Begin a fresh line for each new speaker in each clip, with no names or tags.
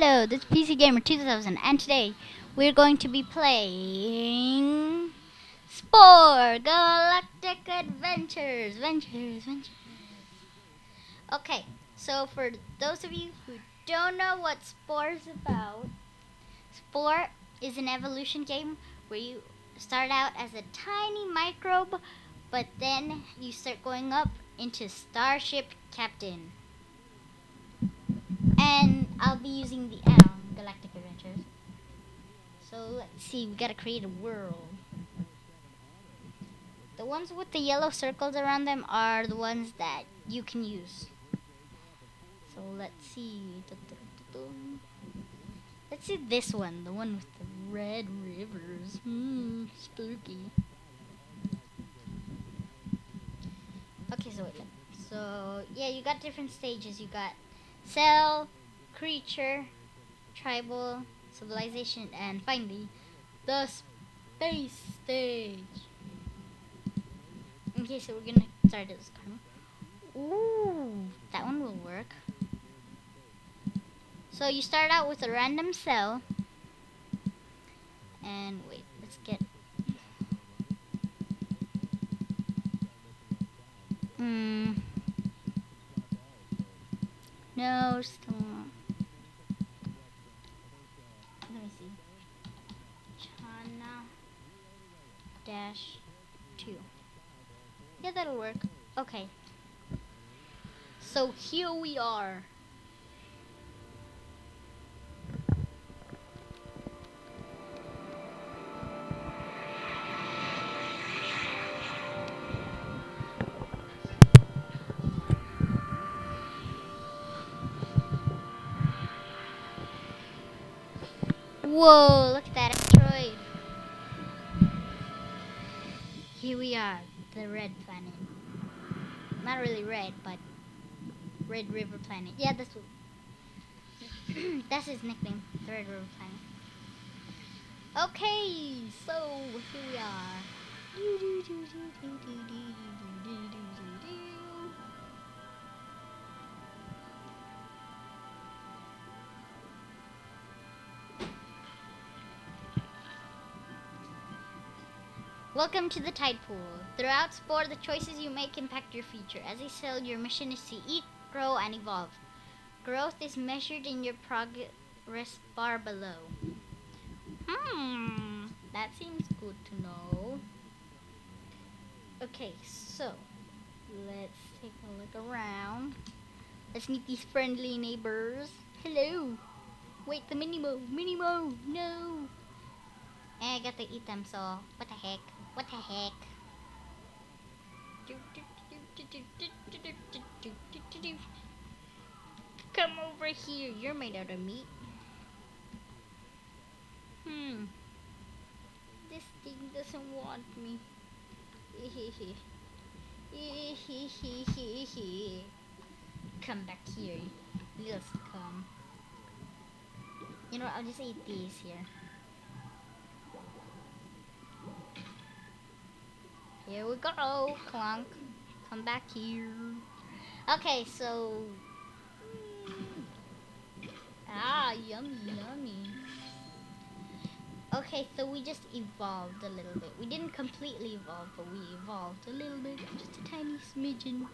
Hello, this is PC Gamer 2000, and today we're going to be playing Spore Galactic Adventures. Ventures, Ventures. Okay, so for those of you who don't know what Spore is about, Spore is an evolution game where you start out as a tiny microbe, but then you start going up into Starship Captain. And I'll be using the um, Galactic Adventures. So let's see, we gotta create a world. The ones with the yellow circles around them are the ones that you can use. So let's see. Let's see this one, the one with the red rivers. Hmm, spooky. Okay, so wait. So yeah, you got different stages. You got cell, creature, tribal, civilization, and finally, the space stage. Okay, so we're gonna start this one. Ooh, that one will work. So you start out with a random cell. And wait, let's get... Hmm. No, still Here we are, the red planet. Not really red, but Red River Planet. Yeah, that's what that's his nickname, the Red River Planet. Okay, so here we are. Welcome to the Tide Pool. Throughout Spore, the choices you make impact your future. As a cell, your mission is to eat, grow, and evolve. Growth is measured in your progress bar below. Hmm, that seems good to know. Okay, so let's take a look around. Let's meet these friendly neighbors. Hello. Wait, the Minimo. Minimo, no. And I got to eat them, so what the heck? What the heck? Come over here. You're made out of meat. Hmm. This thing doesn't want me. come back here. Let's come. You know, I'll just eat these here. Here we go, Clunk. Come back here. Okay, so... Ah, yummy, yummy. Okay, so we just evolved a little bit. We didn't completely evolve, but we evolved a little bit. Just a tiny smidgen.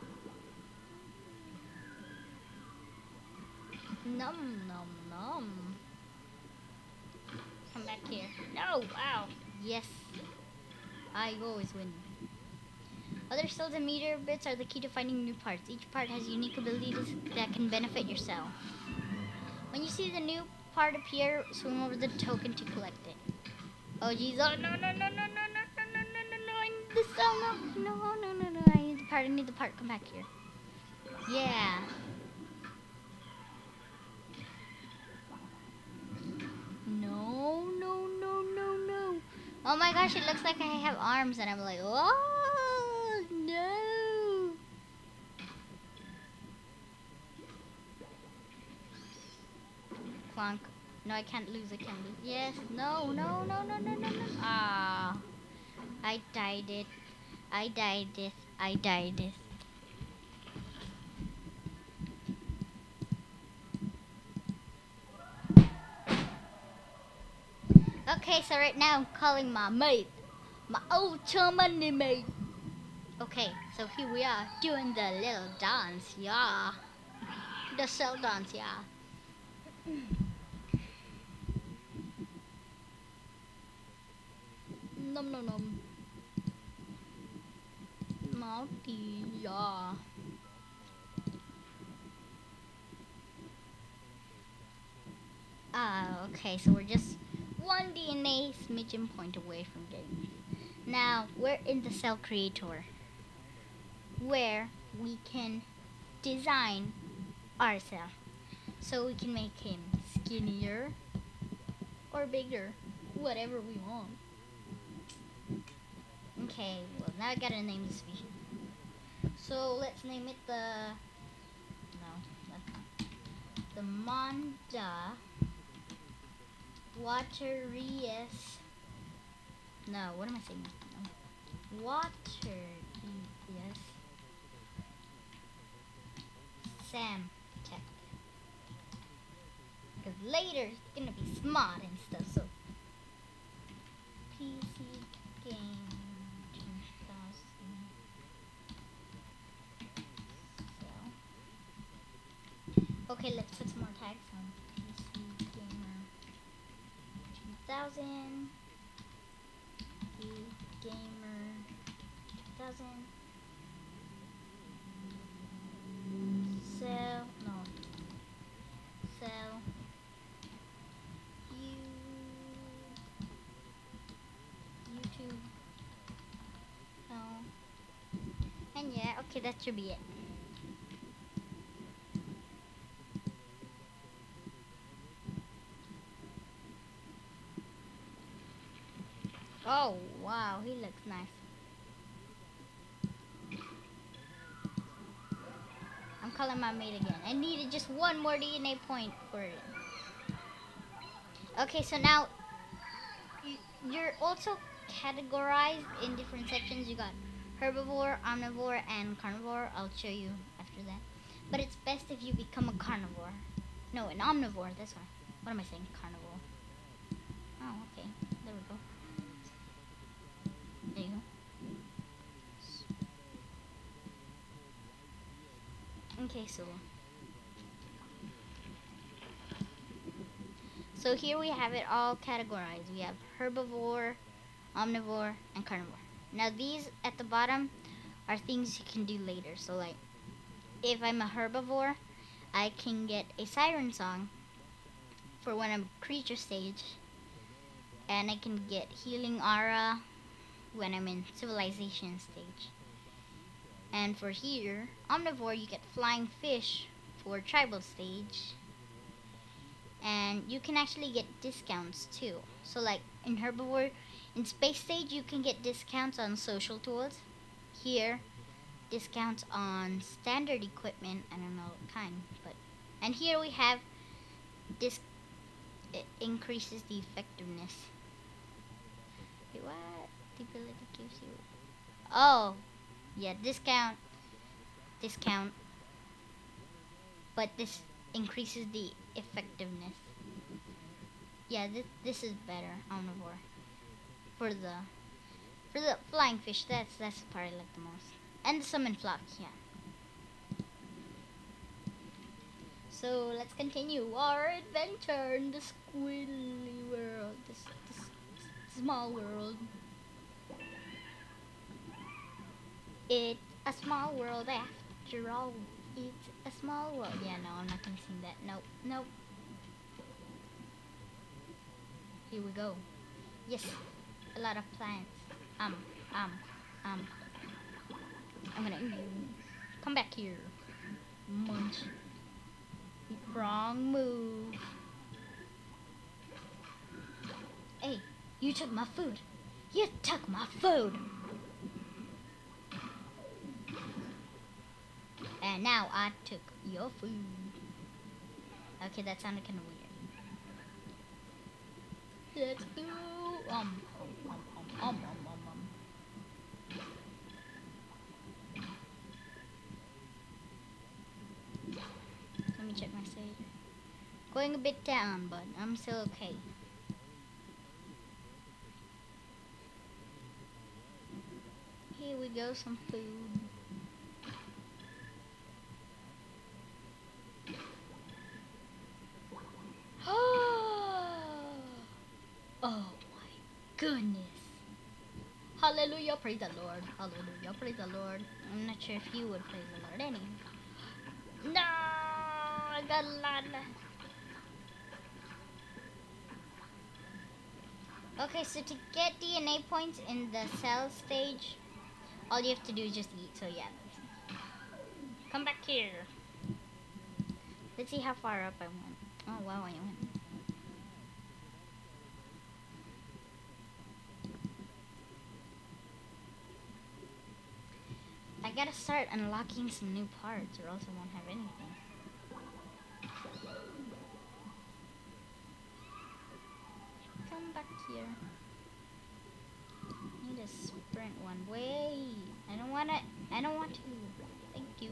Num, num, num. Come back here. No, wow. Yes. I always win. Other cells and meteor bits are the key to finding new parts. Each part has unique abilities that can benefit your cell. When you see the new part appear, swim over the token to collect it. Oh jeez, oh no, no, no, no, no, no, no, no, no, no, no, I need the cell, no, no, no, no, no, I need the part, I need the part, come back here. Yeah. No, no, no, no, no. Oh my gosh, it looks like I have arms and I'm like, oh, no. Clunk. No, I can't lose, I can't. Yes, no, no, no, no, no, no, no. Ah. I died it. I died it. I died it. Okay, so right now I'm calling my mate, my old chum mate. Okay, so here we are doing the little dance, yeah. The cell dance, yeah. Nom nom nom. Naughty, yeah. Ah, okay, so we're just one DNA smidgen point away from getting. Now, we're in the cell creator where we can design our cell. So we can make him skinnier or bigger, whatever we want. Okay, well now I gotta name the species. So let's name it the no, the Monda Waterius. No, what am I saying? No. Waterius Sam Tech. Because later it's gonna be smart and stuff. So PC game 2000. So okay, let's put some more tags on PC gamer 2000. PC gamer 2000. Sell no. Sell you YouTube. No. And yeah, okay, that should be it. Oh, wow, he looks nice. I'm calling my mate again. I needed just one more DNA point for it. Okay, so now you're also categorized in different sections. You got herbivore, omnivore, and carnivore. I'll show you after that. But it's best if you become a carnivore. No, an omnivore. That's why. What am I saying? Carnivore. Oh, okay. There we go. There you go. Okay, so so here we have it all categorized. We have herbivore, omnivore, and carnivore. Now these at the bottom are things you can do later. So like, if I'm a herbivore, I can get a siren song for when I'm creature stage, and I can get healing aura when I'm in civilization stage. And for here, omnivore, you get flying fish for tribal stage. And you can actually get discounts too. So like in herbivore, in space stage, you can get discounts on social tools. Here, discounts on standard equipment. I don't know what kind, but and here we have this it increases the effectiveness. Wait, what? The ability gives you. Oh, yeah, discount, discount, but this increases the effectiveness. Yeah, this this is better omnivore for the for the flying fish. That's that's the part I like the most, and the summon flock. Yeah. So let's continue our adventure in the squiggly world, this, this small world. It's a small world after all. It's a small world. Yeah, no, I'm not gonna sing that. Nope, nope. Here we go. Yes, a lot of plants. Um, um, um. I'm gonna come back here. Munch. Wrong move. Hey, you took my food. You took my food. And now I took your food. Okay, that sounded kind of weird. Let's go. Um, um, um, um, um. Let me check my save. Going a bit down, but I'm still okay. Here we go, some food. Praise the Lord. Hallelujah, praise the Lord. I'm not sure if you would praise the Lord anyway. No, I got a lot. Okay, so to get DNA points in the cell stage, all you have to do is just eat. So yeah, come back here. Let's see how far up I went. Oh wow, I went. I gotta start unlocking some new parts, or else I won't have anything. Come back here. Need to sprint one. way. I don't wanna I don't want to. Thank you.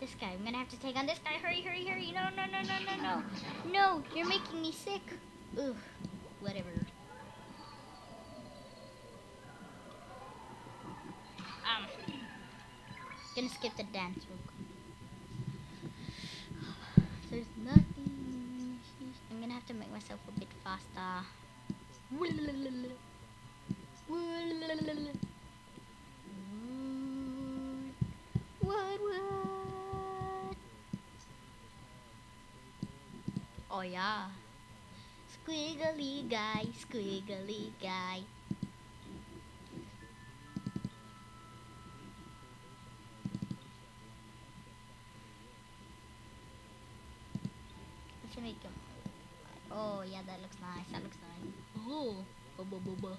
This guy. I'm gonna have to take on this guy. Hurry, hurry, hurry. No, no, no, no, no, no. No, you're making me sick. Ugh. Whatever. Um. I'm gonna skip the dance real quick. There's nothing. I'm gonna have to make myself a bit faster. What, what? Oh yeah. Squiggly guy, squiggly guy. Yeah, that looks nice. That looks nice. Oh, bu- bu- bu- bu.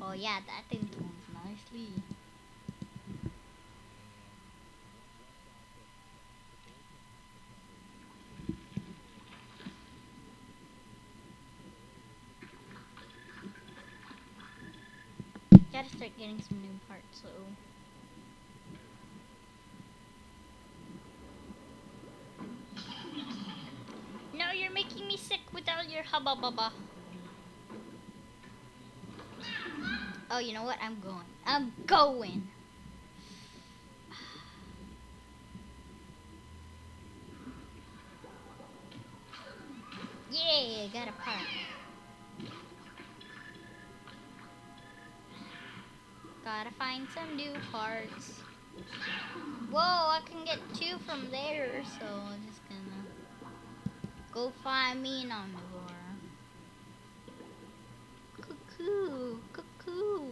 Oh yeah, that thing tones nicely. Gotta start getting some new parts, so. Hubba. Oh, you know what? I'm going. I'm going. Yeah, got a part. Gotta find some new parts. Whoa, I can get two from there, so I'm just gonna go find me an omnivore. Cuckoo, cuckoo.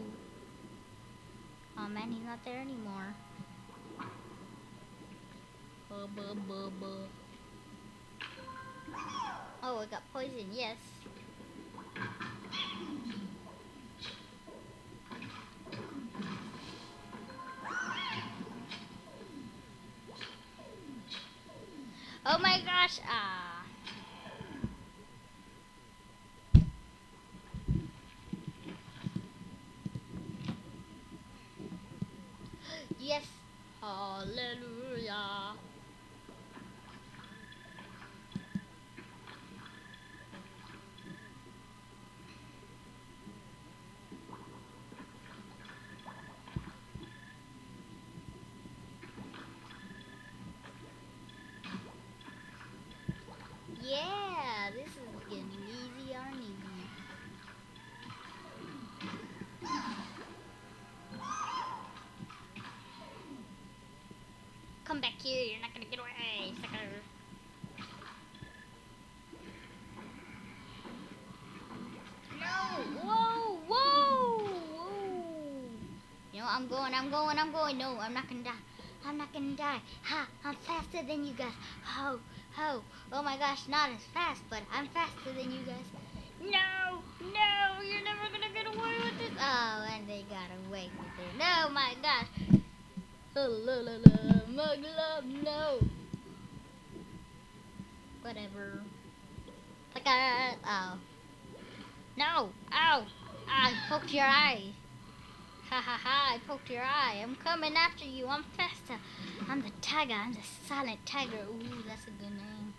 Oh man, he's not there anymore. Uh, buh, buh, buh. Oh, I got poison, yes. Hallelujah. Come back here, you're not gonna get away, sucker. No! Whoa! Whoa! Whoa! You know, I'm going, I'm going, I'm going. No, I'm not gonna die. I'm not gonna die. Ha! I'm faster than you guys. Ho! Ho! Oh my gosh, not as fast, but I'm faster than you guys. No! No! You're never gonna get away with this. Oh, and they got away with it. No, my gosh. Oh, la, la, la, mug love, no. Whatever. Like I, oh. No! Ow! I poked your eye. Ha ha ha, I poked your eye. I'm coming after you. I'm faster. I'm the tiger. I'm the silent tiger. Ooh, that's a good name.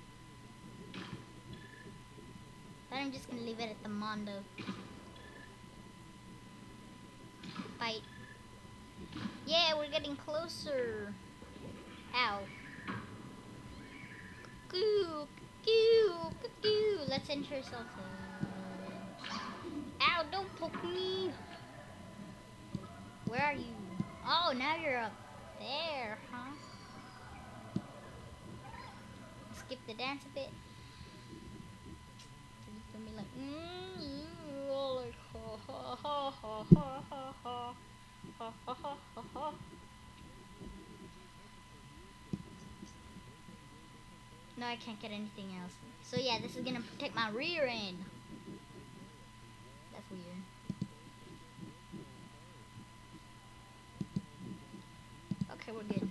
But I'm just gonna leave it at the Mondo. Fight. Yeah, we're getting closer. Ow. Cuckoo, cuckoo, cuckoo. Let's enter something. Ow, don't poke me. Where are you? Oh, now you're up there, huh? Skip the dance a bit. Like, mm, you like, ha ha ha ha ha ha ha ha ha ha ha No, I can't get anything else. So yeah, this is gonna protect my rear end. That's weird. Okay, we're good.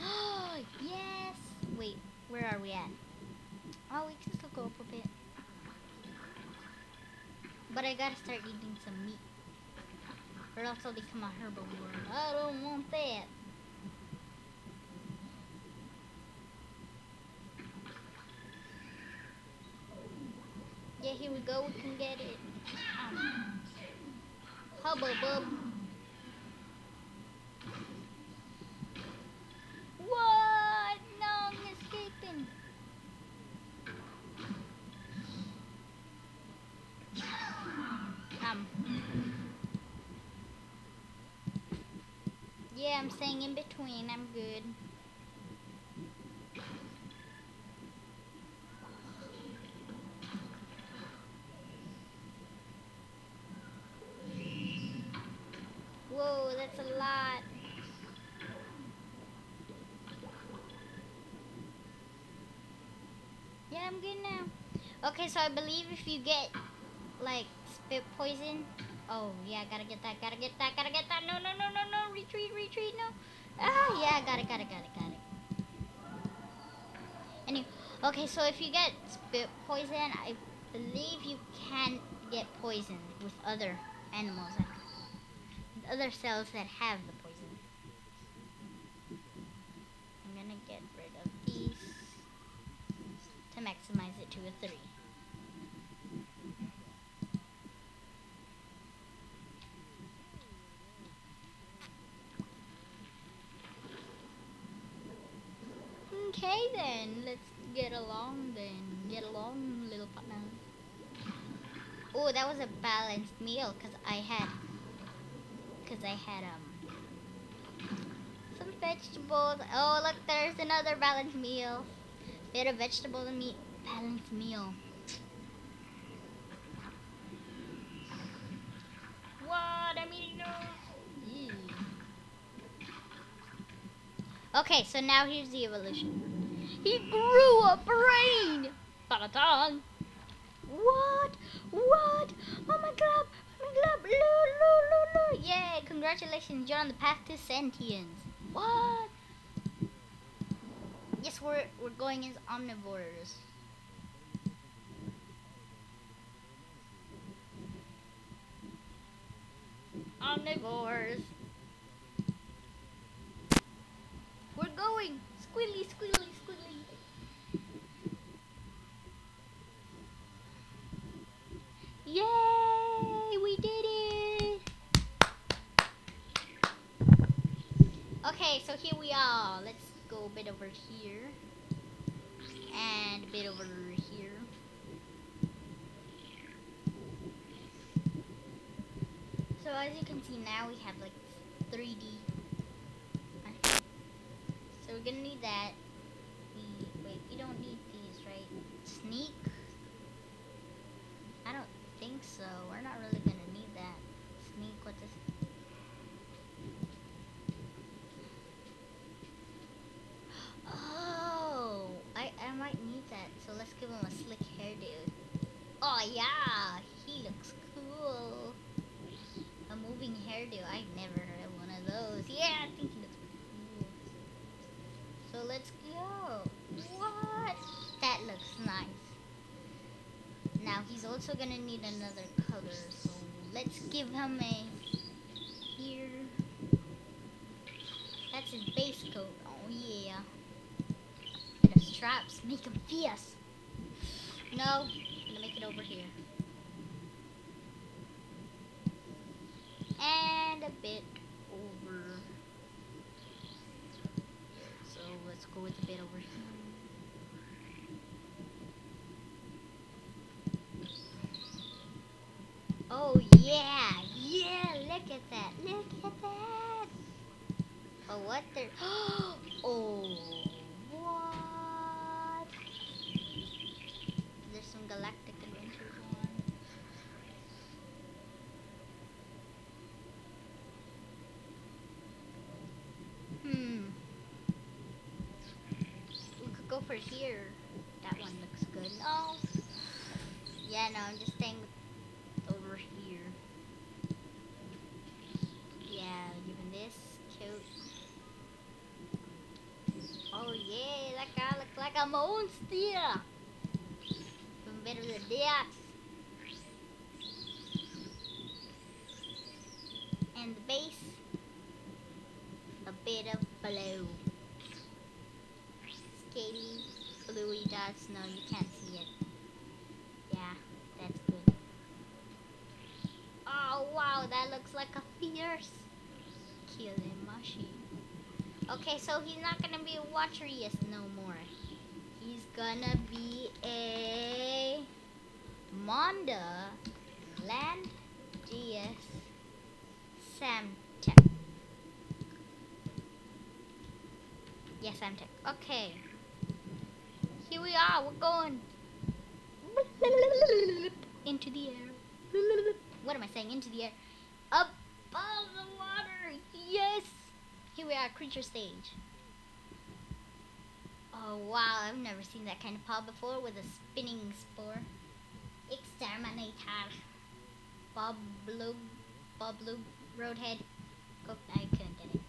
yes! Wait, where are we at? Oh, we can still go up a bit. But I gotta start. Or else I'll become a herbivore. I don't want that. Yeah, here we go. We can get it. Um, hubba bub. I'm staying in between. I'm good. Whoa, that's a lot. Yeah, I'm good now. Okay, so I believe if you get like spit poison. Oh, yeah, gotta get that, gotta get that, gotta get that. No, no, no, no, no. Retreat, retreat, no. Ah, yeah, got it, got it, got it, got it. Anyway, okay, so if you get spit poison, I believe you can get poisoned with other animals, that, other cells that have the poison. I'm gonna get rid of these to maximize it to a 3. Oh, that was a balanced meal because I had, because I had um some vegetables. Oh, look, there's another balanced meal. Bit of vegetable and meat, balanced meal. What? I'm eating. Okay, so now here's the evolution. He grew a brain! Ba-da-dun. What? What? Oh my god! Oh my god! Loo, loo, loo, loo. Yay! Congratulations, you're on the path to sentience. What? Yes, we're we're going as omnivores. Omnivores. We're going! Squilly, squilly, squilly. Yay! We did it! Okay, so here we are. Let's go a bit over here. And a bit over here. So as you can see now, we have like 3D so we're gonna need that. We wait, we don't need these, right? Sneak? I don't think so. We're not really gonna need that. Sneak, what this? Oh, I I might need that. So let's give him a slick hairdo. Oh yeah, he looks cool. A moving hairdo. I've never heard of one of those. Yeah, I think he looks cool. So let's go. What? That looks nice. Now he's also gonna need another color, so let's give him a here. That's his base coat. Oh yeah. The straps make him fierce. No, it over here. And a bit over. So let's go with a bit over here. Oh yeah, yeah, look at that, look at that. Oh what the Oh what? There's some galactic adventures on. Hmm. We could go for here. That one looks good. No. Yeah, no, I'm just staying with over here. Yeah, even this cute. Oh yeah, that like a monster. Even better than that. And the base, a bit of blue. Scaly, bluey dots. No, you can't see it. Yeah, that's good. Oh wow, that looks like a fierce killing machine. Okay, so he's not gonna be a Watcherius no more. Gonna be a Monda Land GS Samtech. Yeah, Samtech. Okay. Here we are, we're going into the air. What am I saying? Into the air. Above the water. Yes. Here we are, creature stage. Oh wow, I've never seen that kind of paw before with a spinning spore. Exterminator. Bob Blue, Bob Blue, Roadhead. Go, I couldn't get it.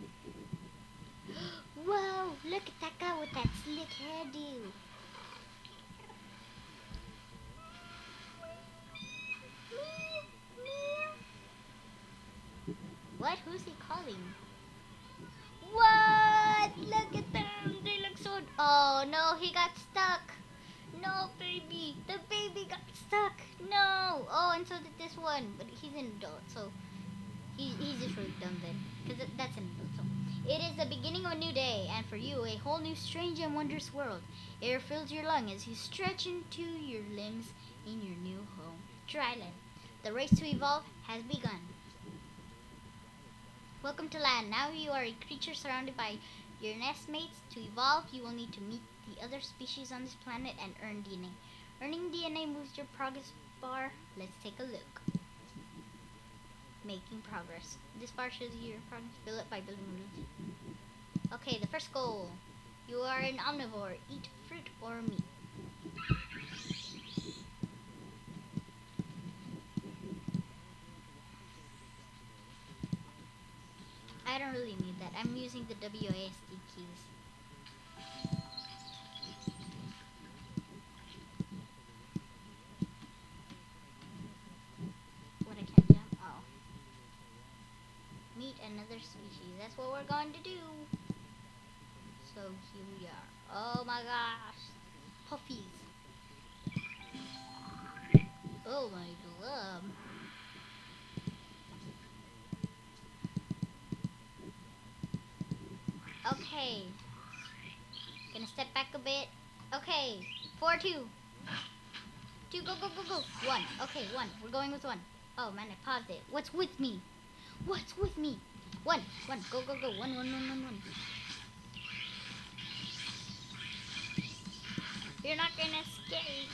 Whoa, look at that guy with that slick hairdo. What? Who's he calling? What? Look at so. Oh no, he got stuck. No, baby. The baby got stuck. No. Oh, and so did this one. But he's an adult, so he, he's just really dumb then. Because that's an adult. So. It is the beginning of a new day, and for you, a whole new strange and wondrous world. Air fills your lung as you stretch into your limbs in your new home. Dryland. The race to evolve has begun. Welcome to land. Now you are a creature surrounded by your nestmates. To evolve, you will need to meet the other species on this planet and earn DNA. Earning DNA moves your progress bar. Let's take a look. Making progress. This bar shows you your progress. Fill it by building roots. Okay, the first goal. You are an omnivore. Eat fruit or meat. I don't really need that. I'm using the WASD. What I can't jump? Oh. Meet another species. That's what we're going to do. So here we are. Oh my gosh. Puppies. Oh my god. Okay. Gonna step back a bit. Okay. Four, two. Two, go, go, go, go. One. Okay, one. We're going with one. Oh man, I paused it. What's with me? What's with me? One, one. Go, go, go. One, one, one, one, one. You're not gonna escape.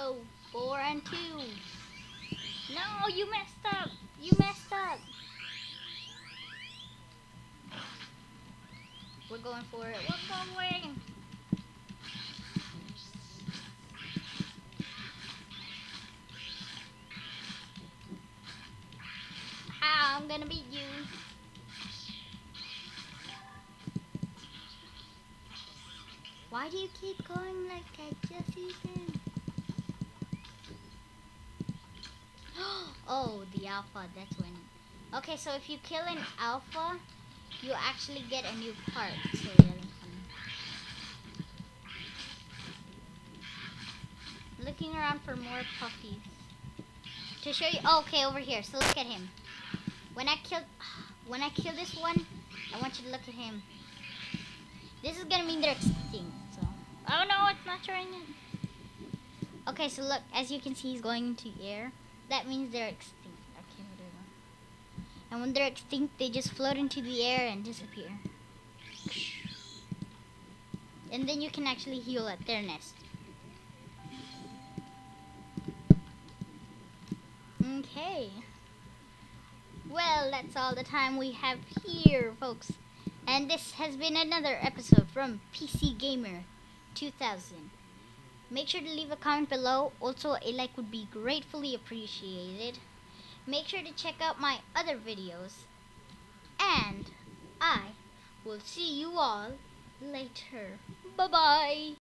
Go. Four and two. No, you messed up. You messed up. We're going for it. We're going. I'm gonna beat you. Why do you keep going like I just even? oh, the alpha, that's winning. Okay, so if you kill an alpha, you actually get a new part. So really funny. Looking around for more puppies. To show you, oh, okay, over here. So look at him. When I kill, when I kill this one, I want you to look at him. This is gonna mean they're extinct. So, oh no, it's not showing it. Okay, so look, as you can see, he's going into air. That means they're extinct. And when they're extinct, they just float into the air and disappear. And then you can actually heal at their nest. Okay. Well, that's all the time we have here, folks. And this has been another episode from PC Gamer 2000. Make sure to leave a comment below. Also, a like would be gratefully appreciated. Make sure to check out my other videos. And I will see you all later. Bye-bye.